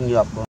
nghiệp.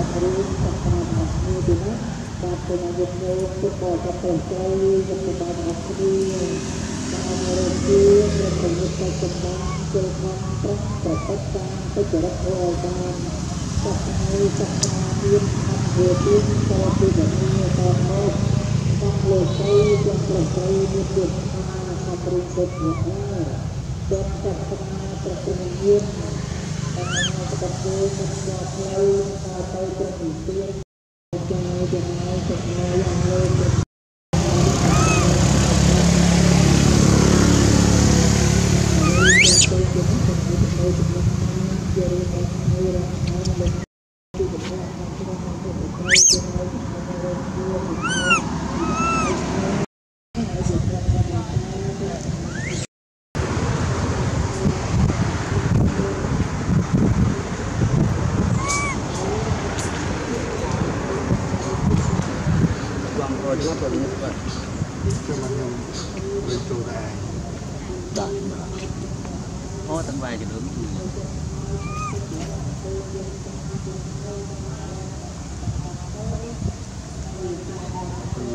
តម្រូវសម្រាប់អ្នកគ្នាទីនេះបាទពេលយើងនៅទុកបោះចាប់ទៅចៃយកទៅបានអស់គ្នាតាមរយៈទីប្រកបទៅចំណងចូលក្នុងប្រកបទៅតាមទៅចរិតរបស់បានចាក់ហើយចាក់តាមទៀតអត់វាទៀតតទៅវិញតមកចាក់លោកទៅចាក់ប្រកបទៀតទៀតថាសម្រាប់ចិត្តរបស់ចាក់ចាក់តាមប្រកបទៀត រះនិ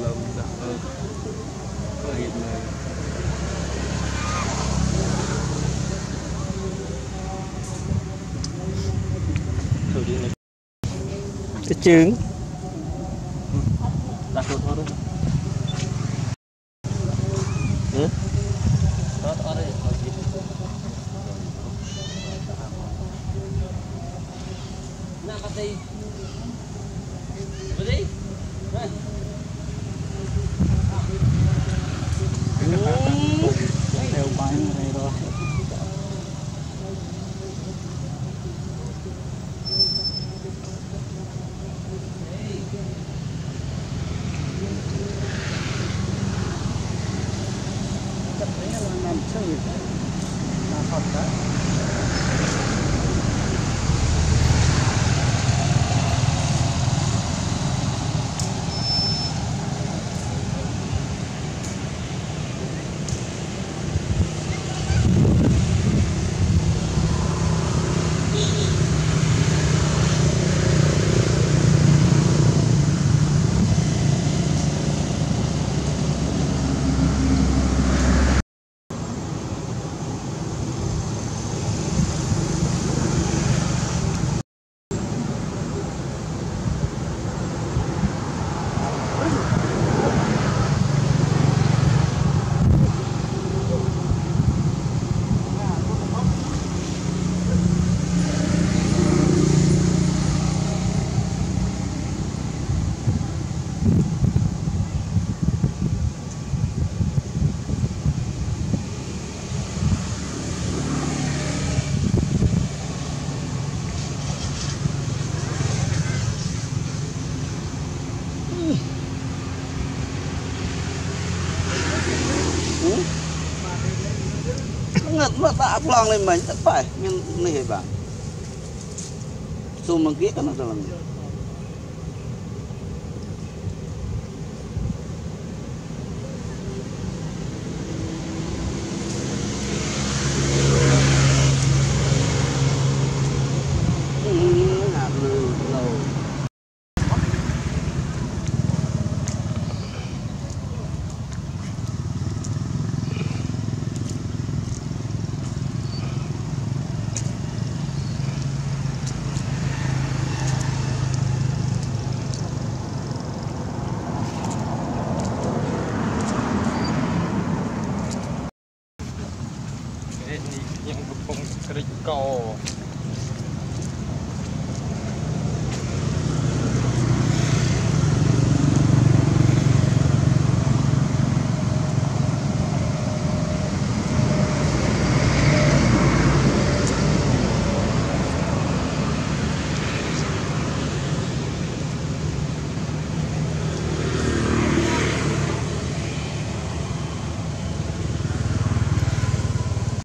belum nggak ke kelima cái trường takut orang hmm? Nakatay. ងឹតមកដាក់ប្លង់លេមិញទៅបែមាននេះឯបាទស៊ុំមកគៀកណាទៅឡើង